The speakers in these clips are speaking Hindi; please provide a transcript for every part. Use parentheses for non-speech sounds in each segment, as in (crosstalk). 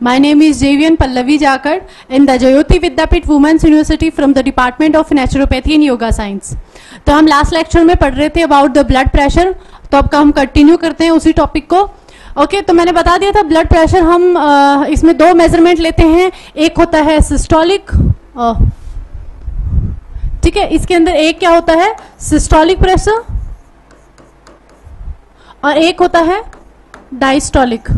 My name is Javian Pallavi Jakar in the Jayoti Vidyapit Women's University from the Department of Naturopathy and Yoga Science. तो हम लास्ट लेक्चर में पढ़ रहे थे अबाउट द ब्लड प्रेशर तो अब का हम कंटिन्यू करते हैं उसी टॉपिक को। ओके okay, तो मैंने बता दिया था ब्लड प्रेशर हम आ, इसमें दो मेज़रमेंट लेते हैं। एक होता है सिस्टोलिक ठीक है इसके अंदर एक क्या होता है? सिस्टोलिक प्रेशर और एक होता है डायस्टोलिक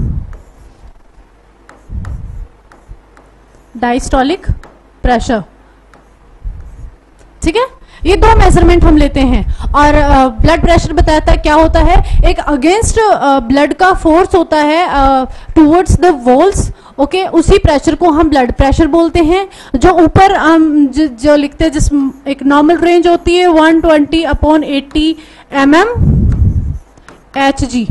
डायस्टोलिक प्रेशर ठीक है? ये दो मेज़रमेंट हम लेते हैं। और ब्लड प्रेशर बताता है क्या होता है? एक अगेंस्ट ब्लड का फोर्स होता है टुवर्ड्स द वॉल्स ओके उसी प्रेशर को हम ब्लड प्रेशर बोलते हैं जो ऊपर हम ज, जो लिखते हैं जिस एक नॉर्मल रेंज होती है 120 twenty upon eighty M M H G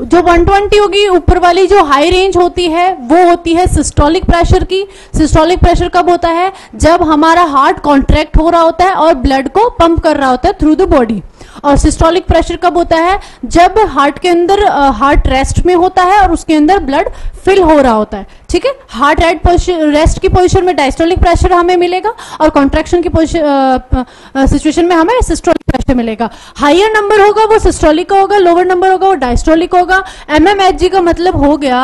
जो 120 होगी, ऊपर वाली जो हाई रेंज होती है, वो होती है सिस्टोलिक प्रेशर की। सिस्टोलिक प्रेशर कब होता है? जब हमारा हार्ट कॉन्ट्रैक्ट हो रहा होता है और ब्लड को पंप कर रहा होता है थ्रू द बॉडी और सिस्टोलिक प्रेशर कब होता है? जब हार्ट के अंदर हार्ट रेस्ट में होता है और उसके अंदर ब्लड फिल हो रहा होता है। ठीक है? हार्ट रेट रेस्ट की पोजीशन में डायस्टोलिक प्रेशर हमें मिलेगा और कॉन्ट्रेक्शन की सिचुएशन में हमें सिस्टोलिक प्रेशर मिलेगा। हाइयर नंबर होगा वो सिस्टोलिक का होगा लोअर नंबर होगा वो डायस्टोलिक होगा। एमएमएचजी का मतलब हो गया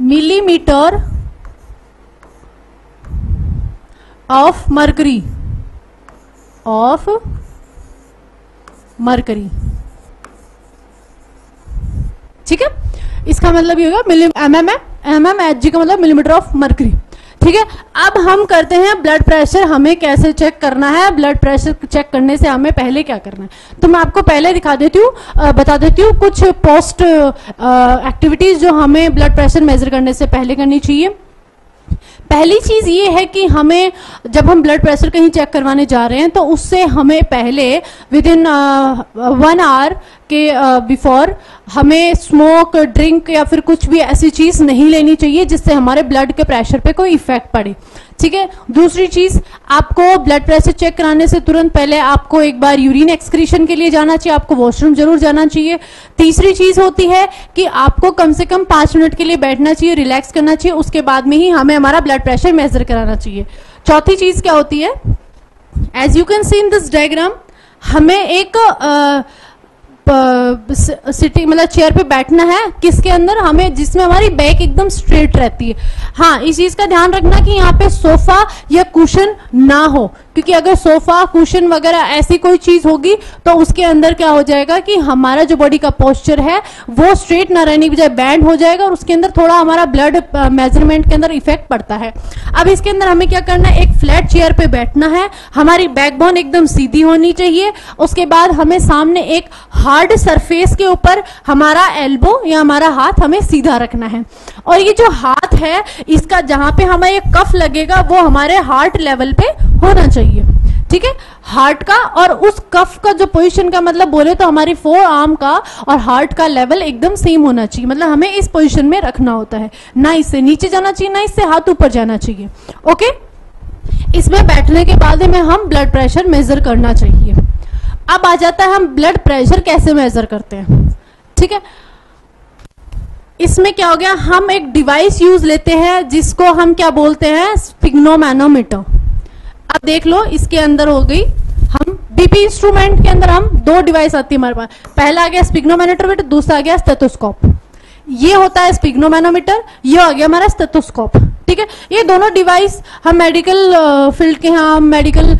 millimetre of mercury of mercury ठीक है? इसका मतलब ये होगा M M M M H G का मतलब मिलीमीटर ऑफ़ मरकरी ठीक है? अब हम करते हैं ब्लड प्रेशर हमें कैसे चेक करना है? ब्लड प्रेशर चेक करने से हमें पहले क्या करना है? तो मैं आपको पहले दिखा देती हूँ बता देती हूँ कुछ पोस्ट एक्टिविटीज़ जो हमें ब्लड प्रेशर मेजर करने से पहले करनी चाहिए। पहली चीज़ ये है कि हमें, जब हम ब्लड प्रेशर कहीं चेक करवाने जा रहे हैं तो उससे हमें पहले विद इन वन आवर के बिफोर हमें स्मोक ड्रिंक या फिर कुछ भी ऐसी चीज़ नहीं लेनी चाहिए जिससे हमारे ब्लड के प्रेशर पे कोई इफ़ेक्ट पड़े। ठीक है? दूसरी चीज़ आपको ब्लड प्रेशर चेक कराने से तुरंत पहले आपको एक बार यूरिन एक्सक्रीशन के लिए जाना चाहिए आपको वॉशरूम ज़रूर जाना चाहिए। तीसरी चीज़ होती है कि आपको कम से कम पाँच मिनट के लिए बैठना चाहिए रिलैक्स करना चाहिए उसके बाद में ही हमें हमारा ब्लड प्रेशर मेजर कराना चाहिए। चौथी चीज़ क्या होती है? As you can see in this diagram हमें एक आ, सिटिंग मतलब चेयर पे बैठना है, किसके अंदर? हमें, जिसमें हमारी बैक एकदम स्ट्रेट रहती है। हाँ इस चीज़ का ध्यान रखना कि यहाँ पे सोफा या कुशन ना हो। क्योंकि अगर सोफा कुशन वगैरह ऐसी कोई चीज़ होगी तो उसके अंदर क्या हो जाएगा कि हमारा जो बॉडी का पोस्चर है, वो स्ट्रेट ना रहने की बजाय बैंड हो जाएगा और उसके अंदर थोड़ा हमारा ब्लड मेज़रमेंट के अंदर इफ़ेक्ट पड़ता है। अब इसके अंदर हमें क्या करना है? एक फ्लैट चेयर पे बैठना है। हमारी बैकबोन एकदम सीधी होनी चाहिए। उसके बाद हमें सामने एक हार्ड सरफेस के ऊपर हमारा एल्बो या हमारा हाथ हमें सीधा रखना है। और ये जो हाथ है, इसका जहाँ पे हमें ये कफ लगेगा, वो हमारे हार्ट लेवल पे होना चाहिए। ठीक है? हार्ट का और उस कफ का जो पोजीशन का मतलब बोले तो हमारी फोर आर्म का और हार्ट का लेवल एकदम सेम होना चाहिए। मतलब हमें इस पोजीशन में रखना होता है। ना इससे नीचे जाना चाहिए, ना इससे हाथ ऊपर जाना चाहिए। ओके इसमें बैठने के बाद में हम ब्लड प्रेशर मेजर करना चाहिए। अब आ जाता है हम ब्लड प्रेशर कैसे मेजर करते हैं? ठीक है? इसमें क्या हो गया? हम एक डिवाइस यूज़ लेते हैं, जिसको हम क्या बोलते हैं? स्पिग्नोमैनोमीटर अब देख लो, इसके अंदर हो गई हम बीपी इंस्ट्रूमेंट के अंदर हम दो डिवाइस आती है हमारे पास। पहला आ गया स्पिग्नोमैनोमीटर दूसरा आ गया स्टेथोस्कोप ये होता है स्पिग्नोमैनोमीटर ये आ गया हमारा स्टेथोस्कोप ठीक है? ये दोनों डिवाइस हम मेडिकल फ़ील्ड के, हैं, हम मेडिकल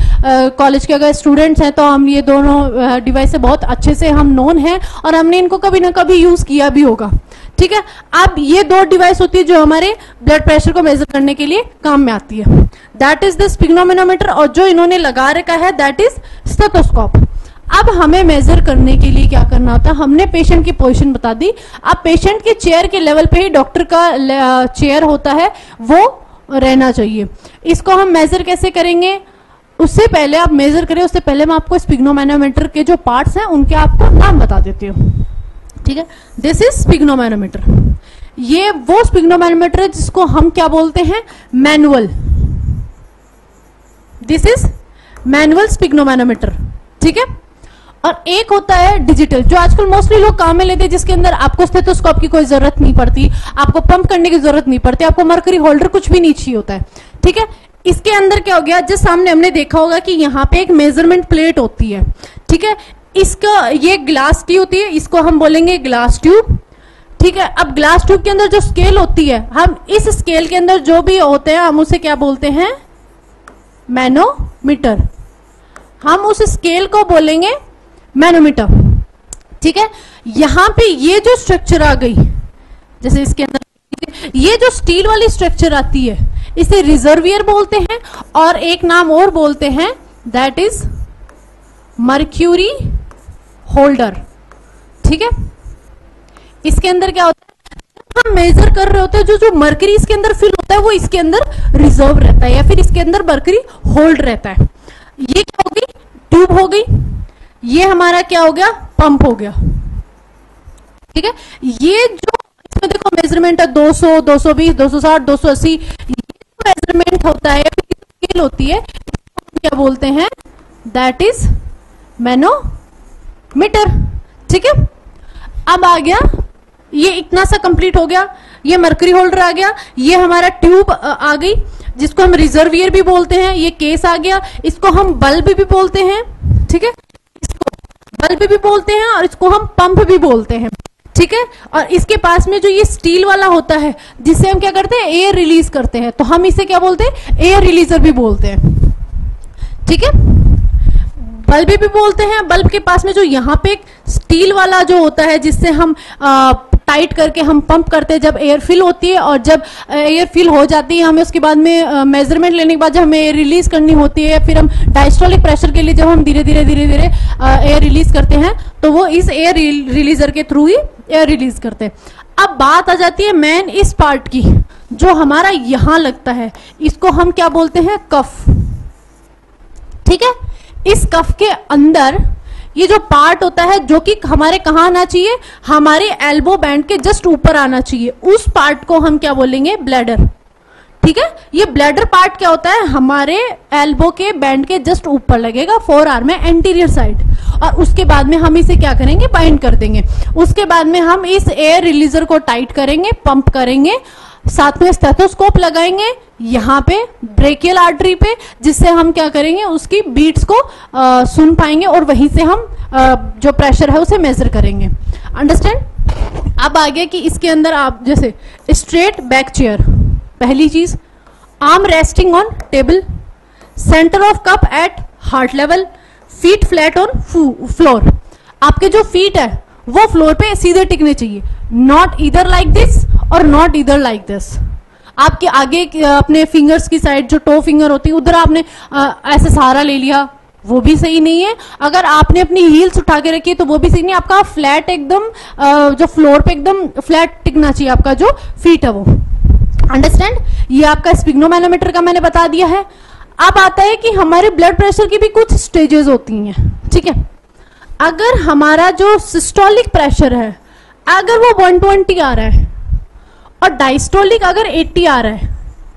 कॉलेज के अगर स्टूडेंट्स हैं तो हम ये दोनों डिवाइस से बहुत अच्छे से हम नोन हैं, और हमने इनको कभी ना कभी यूज़ किया भी होगा। ठीक है? अब ये दो डिवाइस होती है जो हमारे ब्लड प्रेशर को मेजर करने के लिए काम में आती है। दैट इज़ द स्पिग्नोमिनोमीटर और जो इन्होंने लगा रखा है दैट इज़ स्टेथोस्कोप अब हमें मेजर करने के लिए क्या करना होता है? हमने पेशेंट की पोजीशन बता दी। अब पेशेंट के चेयर के लेवल पे ही डॉक्टर का चेयर होता है, वो रहना चाहिए। इसको हम मेजर कैसे करेंगे? उससे पहले आप मेजर करें, उससे पहले मैं आपको स्पिग्नोमैनोमीटर के जो पार्ट्स हैं, उनके आपको नाम बता देती हूँ। ठीक है? दिस इज़ स्पिग्नोमैनोमीटर ये वो स्पिग्नोमैनोमीटर है जिसको हम क्या बोलते हैं? Manual this is manual sphygmomanometer ठीक है? और एक होता है डिजिटल जो आजकल मोस्टली लोग काम में लेते हैं, जिसके अंदर आपको स्टेथोस्कोप की कोई ज़रूरत नहीं पड़ती, आपको पंप करने की ज़रूरत नहीं पड़ती, आपको मरकरी होल्डर कुछ भी नहीं चाहिए होता है। ठीक है? इसके अंदर क्या हो गया? जिस सामने हमने देखा होगा कि यहाँ पे एक मेज़रमेंट प्लेट होती है। ठीक है? इसका ये ग्लास की होती है, इसको हम बोलेंगे ग्लास ट्यूब ठीक है? अब ग्लास ट्यूब के अंदर जो स्केल होती है, हम इस स्केल के अंदर जो भी होते हैं, हम उसे क्या बोलते हैं? मैनोमीटर हम उस स्केल को बोलेंगे मैनोमीटर ठीक है? यहाँ पे ये जो स्ट्रक्चर आ गई, जैसे इसके अंदर, ये जो स्टील वाली स्ट्रक्चर आती है, इसे रिजर्वियर बोलते हैं और एक नाम और बोलते हैं दैट इज़ मर्क्यूरी होल्डर ठीक है? इसके अंदर क्या होता है? हम मेजर कर रहे होते हैं जो जो मर्करी इसके अंदर फिल होता है वो इसके अंदर रिज़र्व रहता है या फिर इसके अंदर मर्करी होल्ड रहता है। ये क्या हो गई? ट्यूब हो गई। ये हमारा क्या हो गया? पंप हो गया। ठीक है? ये जो इसमें देखो मेज़रमेंट है 200, 220, 260, 280 ये जो मेज़रमेंट होता है स्केल होती है क्या बोलते हैं? दैट इज़ मैनोमीटर ठीक है? अब आ गया, ये इतना सा कंप्लीट हो गया, ये मरकरी होल्डर आ गया, ये हमारा ट्यूब आ गई, जिसको हम रिजर्वियर भी बोलते हैं, ये केस आ गया, इसको हम बल्ब भी बोलते हैं, ठीक है? इसको बल्ब भी बोलते हैं और इसको हम पंप भी बोलते हैं, ठीक है? और इसके पास में जो ये स्टील वाला होता है जिससे हम क्या करते हैं? एयर रिलीज़ करते हैं। तो हम इसे क्या बोलते हैं? एयर रिलीजर भी बोलते हैं, ठीक है? बल्ब भी बोलते हैं। बल्ब के पास में जो यहाँ पे स्टील वाला जो होता है जिससे हम आ, टाइट करके हम पंप करते हैं जब एयर फिल होती है और जब एयर फिल हो जाती है हमें उसके बाद में मेज़रमेंट लेने के बाद जब हमें एयर रिलीज़ करनी होती है फिर हम डायस्ट्रोलिक प्रेशर के लिए जब हम धीरे धीरे धीरे धीरे एयर रिलीज़ करते हैं तो वो इस एयर रिलीजर के थ्रू ही एयर रिलीज़ करते हैं। अब बात आ जाती है मेन इस पार्ट की जो हमारा यहाँ लगता है। इसको हम क्या बोलते हैं? कफ। ठीक है? इस कफ के अंदर ये जो पार्ट होता है जो कि हमारे कहा आना चाहिए, हमारे एल्बो बैंड के जस्ट ऊपर आना चाहिए। उस पार्ट को हम क्या बोलेंगे? ब्लैडर ठीक है? ये ब्लैडर पार्ट क्या होता है? हमारे एल्बो के बैंड के जस्ट ऊपर लगेगा फोर आर में एंटीरियर साइड और उसके बाद में हम इसे क्या करेंगे? बाइंड कर देंगे। उसके बाद में हम इस एयर रिलीजर को टाइट करेंगे पंप करेंगे। साथ में स्टेथोस्कोप लगाएँगे यहाँ पे ब्रेकियल आर्टरी पे जिससे हम क्या करेंगे उसकी बीट्स को आ, सुन पाएँगे और वहीं से हम आ, जो प्रेशर है उसे मेजर करेंगे। अंडरस्टैंड अब आगे कि इसके अंदर आप जैसे स्ट्रेट बैक चेयर पहली चीज़ arm resting on table centre of cup at heart level feet flat on floor आपके जो फीट है वो फ्लोर पे सीधे टिकने चाहिए। नॉट इधर लाइक दिस और नॉट इधर लाइक दिस आपके आगे अपने फिंगर्स की साइड जो टो फिंगर होती है, उधर आपने ऐसे सहारा ले लिया, वो भी सही नहीं है। अगर आपने अपनी हील्स उठा के रखी है तो वो भी सही नहीं आपका फ्लैट एकदम जो फ्लोर पे एकदम फ्लैट टिकना चाहिए आपका, जो फीट है वो। अंडरस्टैंड ये आपका स्पिग्नोमैनोमीटर का मैंने बता दिया है। अब आता है कि हमारे ब्लड प्रेशर की भी कुछ स्टेजेस होती हैं, ठीक है? अगर हमारा जो सिस्टोलिक प्रेशर है, अगर वो 120 आ रहा है और डायस्टोलिक अगर 80 आ रहा है,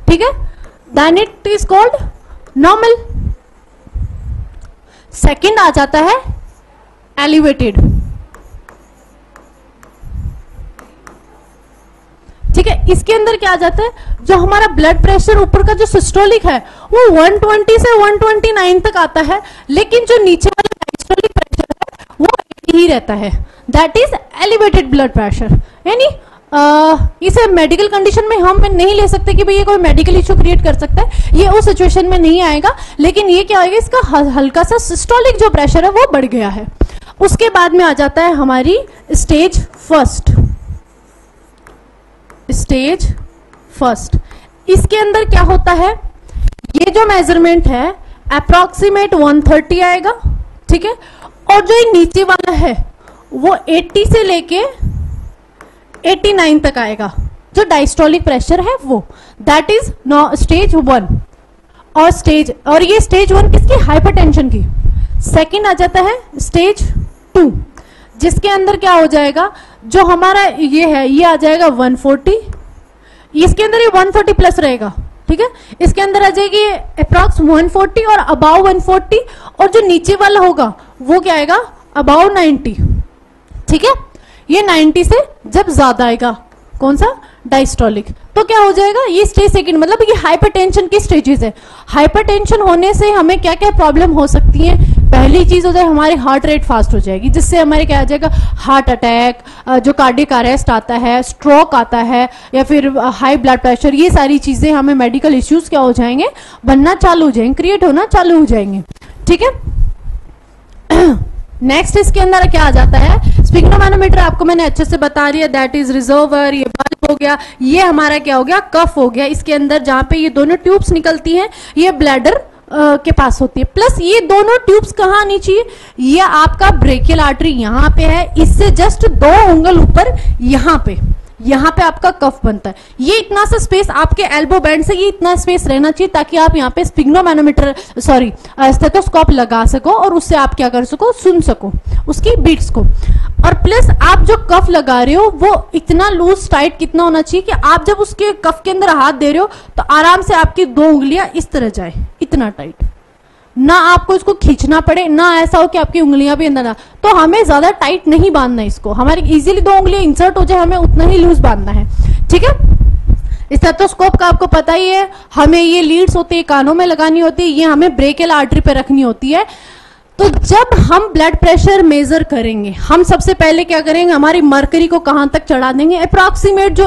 ठीक है? Then it is called normal second आ जाता है एलिवेटेड ठीक है? इसके अंदर क्या आ जाता है? जो हमारा ब्लड प्रेशर ऊपर का जो सिस्टोलिक है, वो 120 से 129 तक आता है, लेकिन जो नीचे वाला डाइस्टोलिक प्रेशर है, वो ही रहता है. That is elevated blood pressure यानी इसे मेडिकल कंडीशन में हम नहीं ले सकते कि भाई ये कोई मेडिकल इशू क्रिएट कर सकता है। ये उस सिचुएशन में नहीं आएगा। लेकिन ये क्या आएगा, इसका हल्का सा सिस्टोलिक जो प्रेशर है, वो बढ़ गया है। उसके बाद में आ जाता है हमारी स्टेज फ़र्स्ट स्टेज फ़र्स्ट इसके अंदर क्या होता है? ये जो मेज़रमेंट है अप्रोक्सीमेट 130 आएगा, ठीक है? और जो ये नीचे वाला है, वो 80 से लेके 89 तक आएगा। जो डायस्टोलिक प्रेशर है वो। दैट इज़ स्टेज वन और स्टेज और ये स्टेज वन किसकी? हाइपरटेंशन की। सेकंड आ जाता है स्टेज टू जिसके अंदर क्या हो जाएगा? जो हमारा ये है, ये आ जाएगा 140 इसके अंदर ये 140 प्लस रहेगा। ठीक है? इसके अंदर आ जाएगी अप्रॉक्स 140 और अबाव 140 और जो नीचे वाला होगा, वो क्या आएगा? अबाउ 90 ठीक है? ये 90 से जब ज़्यादा आएगा। कौन सा? डायस्टोलिक। तो क्या हो जाएगा? ये स्टेज सेकंड मतलब ये हाइपरटेंशन की स्टेजेस है? हाइपरटेंशन होने से हमें क्या क्या प्रॉब्लम हो सकती है? पहली चीज़ हो जाए हमारी हार्ट रेट फास्ट हो जाएगी, जिससे हमारे क्या आ जाएगा? हार्ट अटैक जो कार्डिक अरेस्ट आता है, स्ट्रोक आता है, या फिर हाई ब्लड प्रेशर, ये सारी चीज़ें हमें मेडिकल इश्यूज़ क्या हो जाएँगे? बनना चालू हो जाएँगे, क्रिएट होना चालू हो जाएँगे। ठीक है? (clears throat) नेक्स्ट इसके अंदर क्या आ जाता है? स्पिग्नोमैनोमीटर आपको मैंने अच्छे से बता रही है दैट इज़ रिजर्वर ये बल्ब हो गया, ये हमारा क्या हो गया, कफ हो गया, इसके अंदर जहाँ पे ये दोनों ट्यूब्स निकलती हैं, ये ब्लैडर के पास होती है। प्लस ये दोनों ट्यूब्स कहाँ आनी चाहिए? ये आपका ब्रेकियल आर्टरी यहाँ पे है, इससे जस्ट दो उंगल ऊपर यहाँ पे। यहाँ पे आपका कफ बनता है। ये इतना सा स्पेस आपके एल्बो बैंड से ये इतना स्पेस रहना चाहिए ताकि आप यहाँ पे स्पिग्नोमैनोमीटर सॉरी स्टेथोस्कोप लगा सको और उससे आप क्या कर सको, सुन सको, उसकी बीट्स को। और प्लस आप जो कफ लगा रहे हो, वो इतना लूज टाइट कितना होना चाहिए कि आप जब उसके कफ के अंदर हाथ दे रहे हो तो आराम से आपकी दो उंगलियाँ इस तरह जाए, इतना टाइट ना आपको इसको खींचना पड़े, ना ऐसा हो कि आपकी उंगलियाँ भी अंदर ना। तो हमें ज़्यादा टाइट नहीं बांधना इसको। हमारी इजीली दो उंगलियाँ इंसर्ट हो जाए, हमें उतना ही लूज बांधना है। ठीक है? स्टेथोस्कोप का आपको पता ही है, हमें ये लीड्स होती है, कानों में लगानी होती है, ये हमें ब्रेकेल आर्टरी पे रखनी होती है। तो जब हम ब्लड प्रेशर मेजर करेंगे, हम सबसे पहले क्या करेंगे? हमारी मरकरी को कहाँ तक चढ़ा देंगे? अप्रोक्सीमेट जो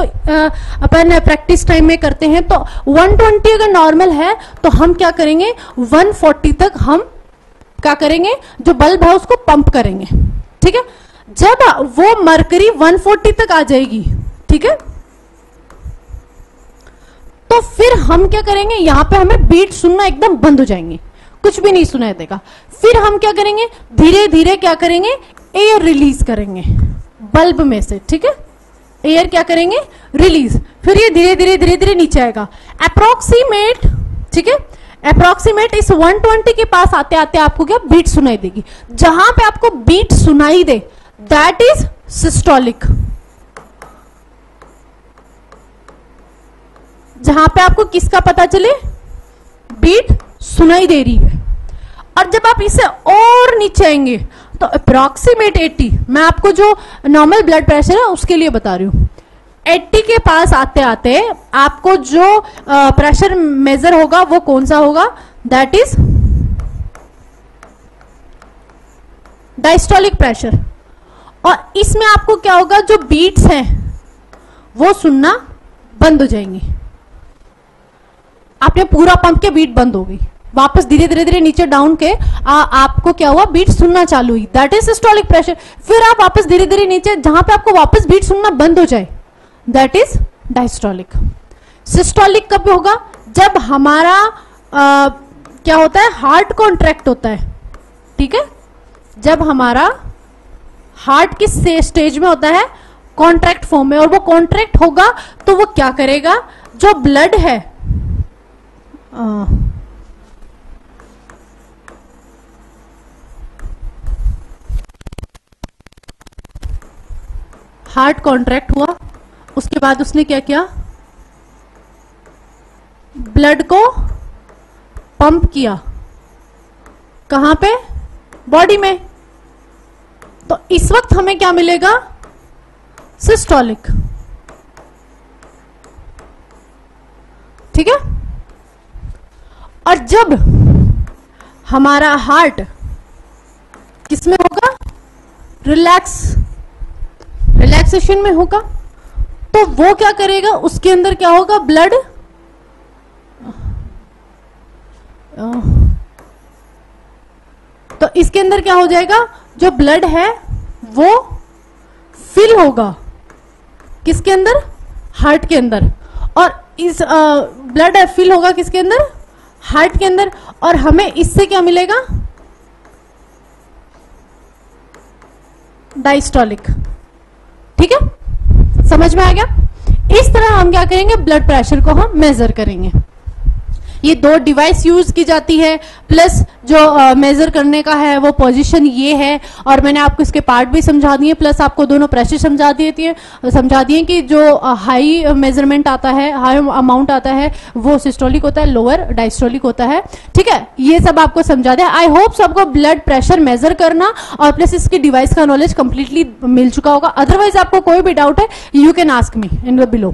अपन प्रैक्टिस टाइम में करते हैं तो 120 अगर नॉर्मल है तो हम क्या करेंगे? 140 तक हम क्या करेंगे? जो बल्ब है, उसको पंप करेंगे। ठीक है? जब वो मरकरी 140 तक आ जाएगी, ठीक है? तो फिर हम क्या करेंगे? यहाँ पे हमें बीट सुनना एकदम बंद हो जाएँगे। कुछ भी नहीं सुनाई देगा। फिर हम क्या करेंगे? धीरे धीरे क्या करेंगे? एयर रिलीज़ करेंगे। बल्ब में से, ठीक है? एयर क्या करेंगे? रिलीज़ फिर ये धीरे धीरे धीरे धीरे नीचे आएगा। अप्रोक्सीमेट ठीक है? अप्रोक्सीमेट इस 120 के पास आते आते आपको क्या बीट सुनाई देगी। जहाँ पे आपको बीट सुनाई दे दैट इज़ सिस्टोलिक जहाँ पे आपको किसका पता चले? बीट सुनाई दे रही है। और जब आप इसे और नीचे आएँगे तो अप्रोक्सीमेट 80 मैं आपको जो नॉर्मल ब्लड प्रेशर है, उसके लिए बता रही हूँ। 80 के पास आते आते आपको जो प्रेशर मेजर होगा, वो कौन सा होगा? दैट इज़ डायस्टोलिक प्रेशर और इसमें आपको क्या होगा, जो बीट्स हैं, वो सुनना बंद हो जाएँगे। आपने पूरा पंप के बीट बंद हो गई। वापस धीरे धीरे धीरे नीचे डाउन के आ, आपको क्या हुआ? बीट सुनना चालू हुई। दैट इज़ सिस्टोलिक प्रेशर फिर आप वापस धीरे धीरे नीचे जहाँ पे आपको वापस बीट सुनना बंद हो जाए। दैट इज़ डायस्टोलिक सिस्टोलिक कब होगा? जब हमारा आ, क्या होता है? हार्ट कॉन्ट्रैक्ट होता है। ठीक है? जब हमारा हार्ट किस स्टेज में होता है? कॉन्ट्रैक्ट फॉर्म में। और वो कॉन्ट्रैक्ट होगा तो वो क्या करेगा? जो ब्लड है आ, हार्ट कॉन्ट्रैक्ट हुआ, उसके बाद उसने क्या किया? ब्लड को पंप किया। कहाँ पे? बॉडी में। तो इस वक्त हमें क्या मिलेगा? सिस्टोलिक। ठीक है? और जब हमारा हार्ट किसमें होगा? रिलैक्स रिलैक्सेशन में होगा तो वो क्या करेगा? उसके अंदर क्या होगा? ब्लड तो इसके अंदर क्या हो जाएगा? जो ब्लड है, वो फिल होगा। किसके अंदर? हार्ट के अंदर। और इस ब्लड फिल होगा किसके अंदर? हार्ट के अंदर। और हमें इससे क्या मिलेगा? डाइस्टोलिक ठीक है? समझ में आ गया? इस तरह हम क्या करेंगे? ब्लड प्रेशर को हम मेजर करेंगे। ये दो डिवाइस यूज़ की जाती है, प्लस जो मेजर करने का है, वो पोजीशन ये है, और मैंने आपको इसके पार्ट भी समझा दिए, प्लस आपको दोनों प्रेशर समझा दिए थे, समझा दिए कि जो हाई मेज़रमेंट आता है हाई अमाउंट आता है, वो सिस्टोलिक होता है लोअर डायस्टोलिक होता है। ठीक है? ये सब आपको समझा दिया। आई होप सबको ब्लड प्रेशर मेजर करना, और प्लस इसकी डिवाइस का नॉलेज कंप्लीटली मिल चुका होगा। अदरवाइज़ आपको कोई भी डाउट है you can ask me in the below